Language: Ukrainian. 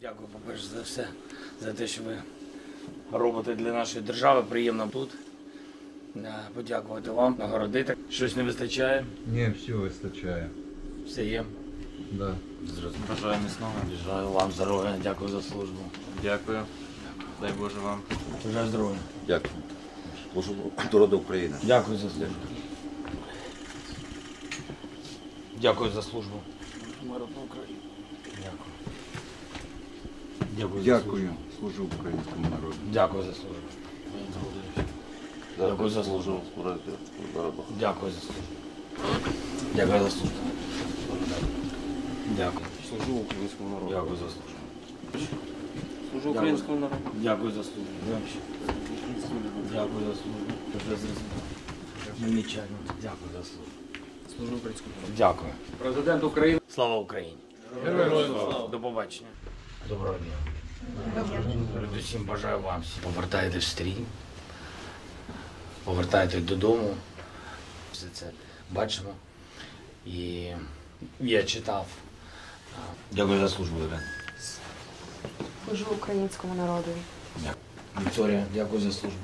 Дякую, по-перше, за все, за те, що ви робите для нашої держави. Приємно тут. Е, Подякувати вам, нагородити. Щось не вистачає, Ні, все вистачає. все є. Да. Бажаю міцного, бажаю вам здоров'я, дякую за службу. Дякую. Дай Боже вам. Бажаю здоров'я. Дякую. Служу народу України. Дякую за службу. Дякую за службу. Дякую. Дякую. Дякую. Служу українському народу. Дякую за службу. Дякую за службу. народу. Дякую за службу. Дякую за службу. Дякую. Служу українському народу. Дякую за службу. Служу українському народу. Дякую за службу. Дякую за службу. Дуже Дякую за службу. Служу українському народу. Дякую. Президент України. Слава Україні. До побачення. Доброго дня. Передусім бажаю вам всім. Повертайтесь в стрій. Повертайтесь додому. Все це бачимо. І я читав. Дякую за службу, Ірина. Служу українському народу. Вікторія, дякую за службу.